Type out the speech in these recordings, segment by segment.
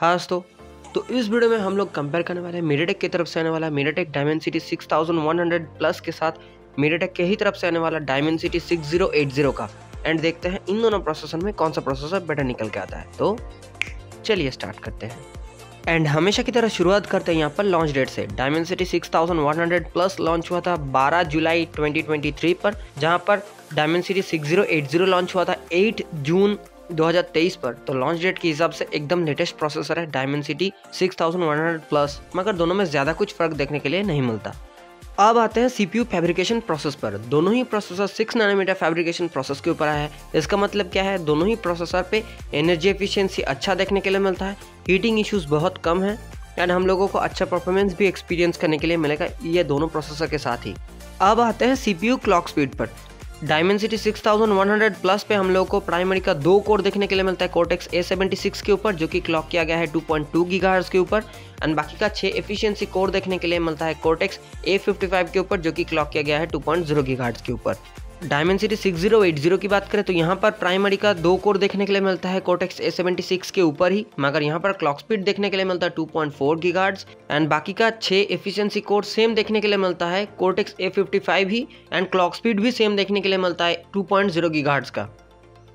हाँ दोस्तों। तो इस वीडियो में हम लोग कंपेयर करने वाले हैं मीडियाटेक की तरफ़ से आने वाला मीडियाटेक डायमेंसिटी 6100 प्लस के साथ मीडियाटेक के ही तरफ़ से आने वाला डायमेंसिटी 6080 का। एंड देखते हैं इन दोनों प्रोसेसर में कौन सा प्रोसेसर बेटर निकल के आता है। तो चलिए स्टार्ट करते हैं। एंड हमेशा की तरह शुरुआत करते हैं यहाँ पर लॉन्च डेट से। डायमेंसिटी 6100 प्लस लॉन्च हुआ था 12 जुलाई 2023 पर, जहाँ पर डायमेंसिटी 6080 लॉन्च हुआ था 8 जून 2023 पर तो लॉन्च डेट के हिसाब से एकदम लेटेस्ट प्रोसेसर है डायमेंसिटी 6100 प्लस मगर दोनों में ज़्यादा कुछ फ़र्क देखने के लिए नहीं मिलता। अब आते हैं सीपीयू फैब्रिकेशन प्रोसेस पर। दोनों ही प्रोसेसर 6 नैनोमीटर फैब्रिकेशन प्रोसेस के ऊपर है। इसका मतलब क्या है? दोनों ही प्रोसेसर पे एनर्जी एफिशिएंसी अच्छा देखने के लिए मिलता है। हीटिंग इश्यूज़ बहुत कम है एंड हम लोगों को अच्छा परफॉर्मेंस भी एक्सपीरियंस करने के लिए मिलेगा ये दोनों प्रोसेसर के साथ ही। अब आते हैं सीपीयू क्लॉक स्पीड पर। डायमेंसिटी 6100 प्लस पे हम लोग को प्राइमरी का दो कोर देखने के लिए मिलता है कोटेक्स ए सेवेंटी सिक्स के ऊपर, जो कि क्लॉक किया गया है टू पॉइंट के ऊपर एंड बाकी का छः एफिशिएंसी कोर देखने के लिए मिलता है कोटेक्स ए फिफ्टी फाइव के ऊपर, जो कि क्लॉक किया गया है टू पॉइंट के ऊपर। डायमेंसिटी 6080 की बात करें तो यहाँ पर प्राइमरी का दो कोर देखने के लिए मिलता है कोटेक्स ए सेवेंटी सिक्स के ऊपर ही, मगर यहाँ पर क्लॉक स्पीड देखने के लिए मिलता है टू पॉइंट एंड बाकी का छह एफिशिएंसी कोड सेम देखने के लिए मिलता है कोटेक्स ए फिफ्टी फाइव ही एंड क्लॉक स्पीड भी सेम देखने के लिए मिलता है टू पॉइंट का।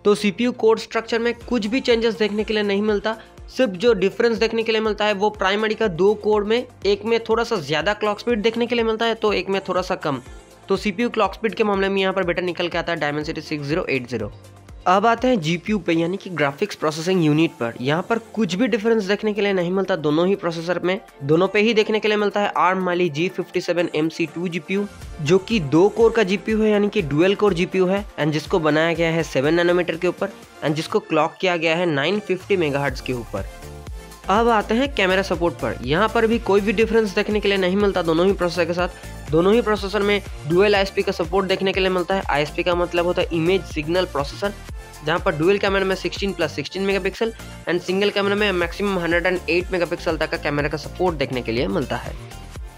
तो सीपीयू कोड स्ट्रक्चर में कुछ भी चेंजेस देखने के लिए नहीं मिलता, सिर्फ़ जो डिफरेंस देखने के लिए मिलता है वो प्राइमरी का दो कोड में, एक में थोड़ा सा ज़्यादा क्लॉक स्पीड देखने के लिए मिलता है तो एक में थोड़ा सा कम। तो सी सीपीयू क्लॉक स्पीड के मामले में यहाँ पर बेटर निकल के आता है Dimensity six zero eight zero अब आते हैं जी जीपीयू पे, यानी कि ग्राफिक्स प्रोसेसिंग यूनिट पर। यहाँ पर कुछ भी डिफरेंस देखने के लिए नहीं मिलता, दोनों ही प्रोसेसर में। दोनों पे ही देखने के लिए मिलता है ARM Mali G fifty seven MC two to जीपीयू जो कि दो कोर का जीपीयू है, यानी कि डुअल कोर जीपीयू है एंड जिसको बनाया गया है सेवन नैनोमीटर के ऊपर एंड जिसको क्लॉक किया गया है नाइन फिफ्टी मेगाहर्ट्ज के ऊपर। अब आते हैं कैमरा सपोर्ट पर। यहाँ पर भी कोई भी डिफरेंस देखने के लिए नहीं मिलता, दोनों ही प्रोसेसर के साथ। दोनों ही प्रोसेसर में डुअल आईएसपी का सपोर्ट देखने के लिए मिलता है। आईएसपी का मतलब होता है इमेज सिग्नल प्रोसेसर जहाँ पर डुअल कैमरा में 16 plus 16 megapixel and single camera में मैक्सिमम 108 मेगापिक्सल तक का कैमरा का सपोर्ट देखने के लिए मिलता है।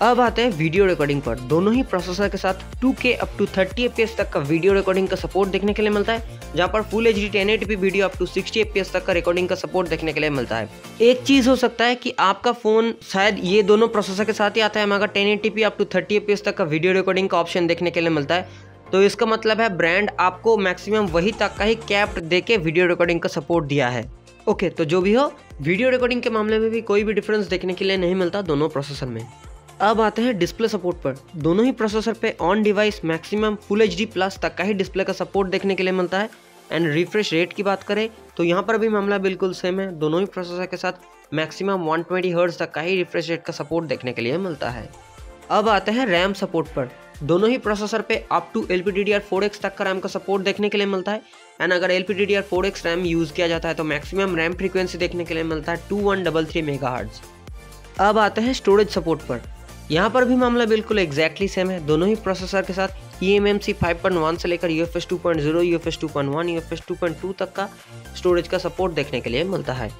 अब आते हैं वीडियो रिकॉर्डिंग पर। दोनों ही प्रोसेसर के साथ 2K अप टू 30 एफ़ तक का वीडियो रिकॉर्डिंग का सपोर्ट देखने के लिए मिलता है, जहाँ पर full H D ten video up to 60 F तक का रिकॉर्डिंग का सपोर्ट देखने के लिए मिलता है। एक चीज़ हो सकता है कि आपका फ़ोन शायद ये दोनों प्रोसेसर के साथ ही आता है, मगर ten up to thirty F तक का वीडियो रिकॉर्डिंग का ऑप्शन देखने के लिए मिलता है। तो इसका मतलब है ब्रांड आपको मैक्सिमम वही तक का ही कैप्ट दे वीडियो रिकॉर्डिंग का सपोर्ट दिया है। ओके तो जो भी हो वीडियो रिकॉर्डिंग के मामले में भी कोई भी डिफरेंस देखने के लिए नहीं मिलता दोनों प्रोसेसर में। अब आते हैं डिस्प्ले सपोर्ट पर। दोनों ही प्रोसेसर पे on device maximum full H D plus तक का ही डिस्प्ले का सपोर्ट देखने के लिए मिलता है। एंड रिफ्रेश रेट की बात करें तो यहाँ पर भी मामला बिल्कुल सेम है। दोनों ही प्रोसेसर के साथ मैक्सिमम 120 ट्वेंटी तक का ही रिफ्रेश रेट का सपोर्ट देखने के लिए मिलता है। अब आते हैं रैम सपोर्ट पर। दोनों ही प्रोसेसर पे up to L P D D R four X तक का रैम का सपोर्ट देखने के लिए मिलता है। एंड अगर L P D D R four X RAM use किया जाता है तो मैक्सिमम रैम फ्रीक्वेंसी देखने के लिए मिलता है two one double three mega अब आते हैं स्टोरेज सपोर्ट पर। यहाँ पर भी मामला बिल्कुल एग्जैक्टली सेम है। दोनों ही प्रोसेसर के साथ E M M C five point one से लेकर U F S two point zero U F S two point one U F S two point two तक का स्टोरेज का सपोर्ट देखने के लिए मिलता है।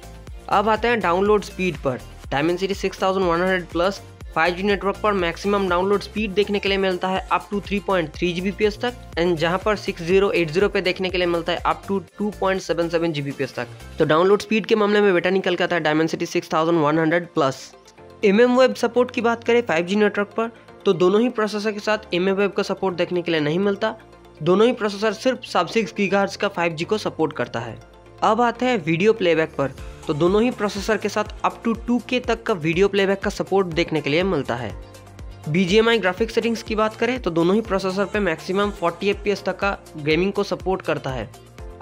अब आते हैं डाउनलोड स्पीड पर। Dimensity six thousand one hundred plus five G network पर मैक्सिमम डाउनलोड स्पीड देखने के लिए मिलता है up to three point three G B P S तक एंड जहाँ पर सिक्स ज़ीरो एट ज़ीरो पे देखने के लिए मिलता है up to point seven seven G B P S तक। तो डाउनलोड स्पीड के मामले में बेटा निकल के आता है one hundred plus M M wave support की बात करें 5G नेटवर्क पर तो दोनों ही प्रोसेसर के साथ एम एम वेब का सपोर्ट देखने के लिए नहीं मिलता। दोनों ही प्रोसेसर सिर्फ़ सब सिक्स गीगार्ट्स का 5G को सपोर्ट करता है। अब आते हैं वीडियो प्लेबैक पर तो दोनों ही प्रोसेसर के साथ अप टू टू के तक का वीडियो प्लेबैक का सपोर्ट देखने के लिए मिलता है। BGMI ग्राफिक सेटिंग्स की बात करें तो दोनों ही प्रोसेसर पे मैक्सिमम 40 एफ़ तक का गेमिंग को सपोर्ट करता है।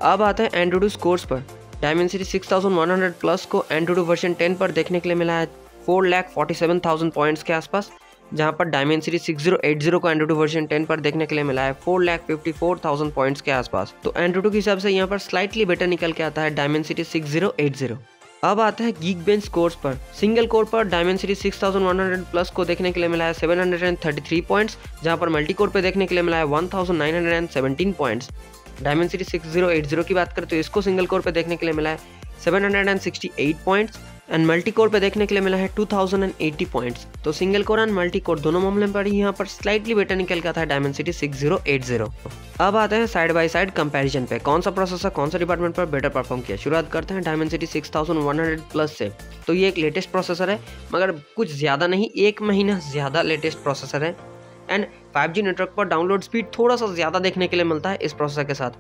अब आते हैं एंड्रॉइड स्कोर्स पर। डायमेंसिटी 6100 प्लस को एंड्रॉइड वर्जन 10 पर देखने के लिए मिला है। Four lakh forty seven thousand points के आसपास, जहाँ पर Dimensity six zero eight zero को एंड्रोडो वर्जन टेन पर देखने के लिए मिला है four lakh fifty four thousand points के आसपास। तो एंड्रोडो के हिसाब से यहाँ पर स्लाइटली बेटर निकल के आता है Dimensity six zero eight zero. अब आता है गीक बेंच कोर्स पर। सिंगल कोर पर Dimensity six thousand one hundred plus को देखने के लिए मिला है seven hundred and thirty three points जहाँ पर मल्टी कोर पर देखने के लिए मिला है one thousand nine hundred and seventeen points Dimensity six zero eight zero की बात करें तो इसको सिंगल कोर पर देखने के लिए मिला है seven hundred and sixty eight points and multi core पे देखने के लिए मिला है 2080 पॉइंट्स तो single core and multi core दोनों मामले पर ही यहाँ पर स्लाइटली बेटर निकल गया था डायमेंसिटी 6080 अब आते हैं साइड बाय साइड कंपैरिजन पे. कौन सा प्रोसेसर कौन सा डिपार्टमेंट पर बेटर परफॉर्म किया? शुरुआत करते हैं डायमेंसिटी 6100 प्लस से. तो ये एक लेटेस्ट प्रोसेसर है, मगर कुछ ज़्यादा नहीं, एक महीना ज़्यादा लेटेस्ट प्रोसेसर है. एंड 5G नेटवर्क पर डाउनलोड स्पीड थोड़ा सा ज़्यादा देखने के लिए मिलता है इस प्रोसेसर के साथ.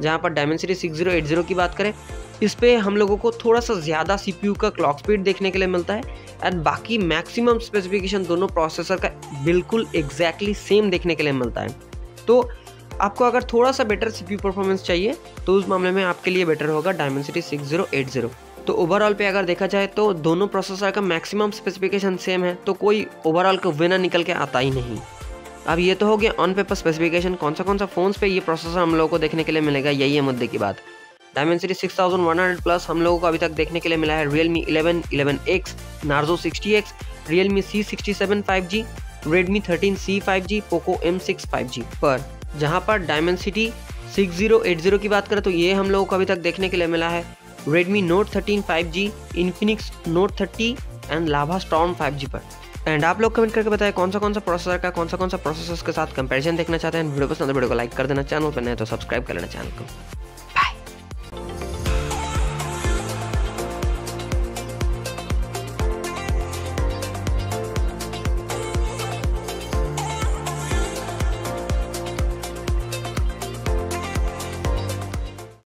जहाँ पर डायमेंसिटी 6080 की बात करें, इस पर हम लोगों को थोड़ा सा ज़्यादा सीपीयू का क्लॉक स्पीड देखने के लिए मिलता है एंड बाकी मैक्सिमम स्पेसिफिकेशन दोनों प्रोसेसर का बिल्कुल एग्जैक्टली सेम देखने के लिए मिलता है। तो आपको अगर थोड़ा सा बेटर सी परफॉर्मेंस चाहिए तो उस मामले में आपके लिए बेटर होगा Dimensity six zero eight zero तो ओवरऑल पे अगर देखा जाए तो दोनों प्रोसेसर का मैक्सिमम स्पेसिफिकेशन सेम है तो कोई ओवरऑल का विनर निकल के आता ही नहीं। अब ये तो हो गया ऑन पेपर स्पेसिफिकेशन कौन सा कौन सा फोन्स पे ये प्रोसेसर हम लोगों को देखने के लिए मिलेगा? यही है मुद्दे की बात। डायमेंसिटी 6100 प्लस हम लोगों को अभी तक देखने के लिए मिला है sixty seven five G Redmi thirteen C five G Poco M six five G पर। जहाँ पर Dimensity six zero eight zero की बात करें तो ये हम लोगों को अभी तक देखने के लिए मिला है Redmi Note thirteen five G Infinix Note thirty and Storm five G पर। एंड आप लोग कमेंट करके बताएँ कौन सा कौन सा प्रोसेसर का कौन सा कौन सा प्रोसेसर के साथ कंपेरिजन देखना चाहते हैं। वीडियो पसंद वीडियो को लाइक कर देना चैनल पर, नहीं तो सब्सक्राइब कर लेना चैनल को।